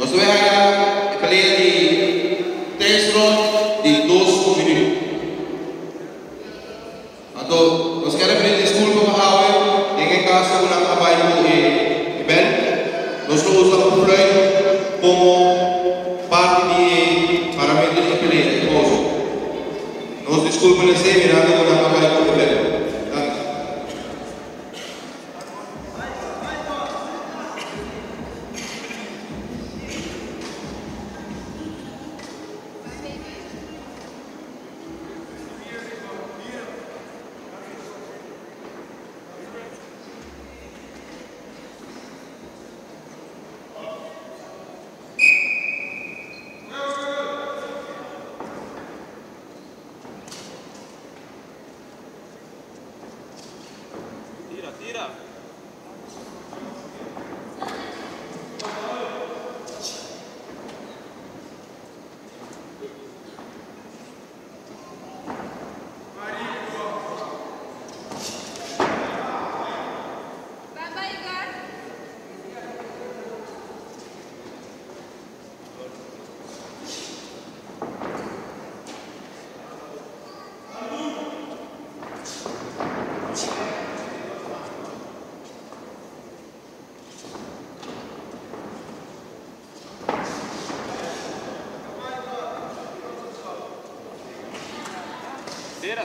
Nós vamos ganhar a peleia de 3 rounds de 2 minutos. Então, nós queremos pedir desculpa para a Aue, ninguém casa com a trabalho com o Ibel. Nós não usamos o Floyd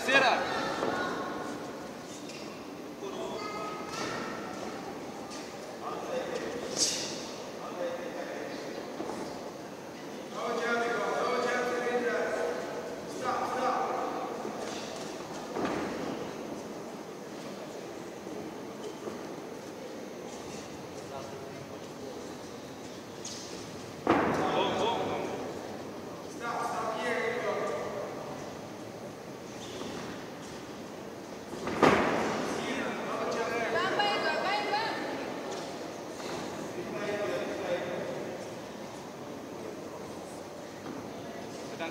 Cera.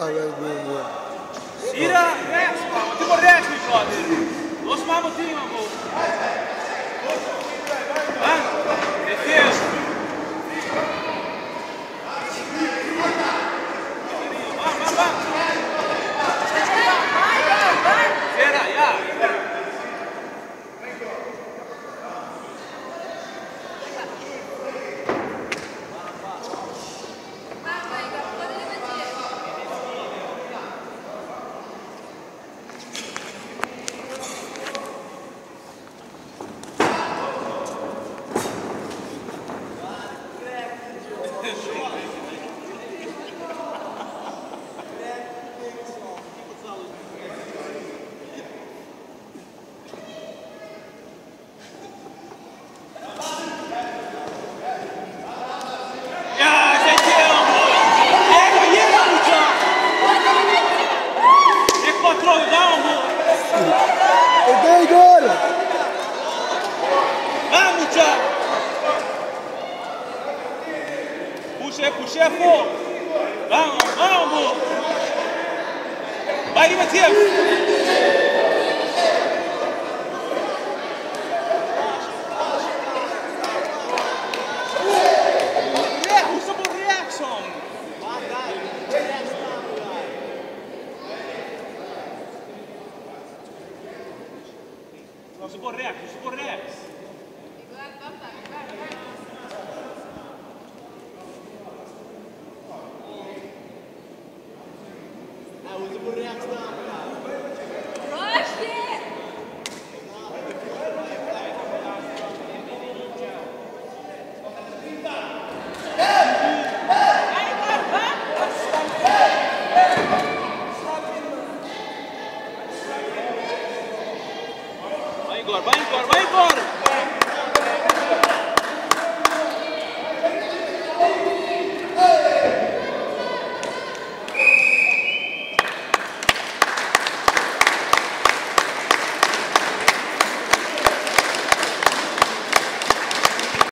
Aleluia. Sira, rechts, te Ti por rechts geschlagen. Los, mama, ti, mama. Mann, der Puxa, puxa, pô! Vamos, vamos! Vai, Matias! Usa på reaction! Usa